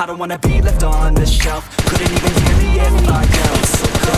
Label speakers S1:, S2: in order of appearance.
S1: I don't wanna be left on the shelf. Couldn't even hear me if I yelled. So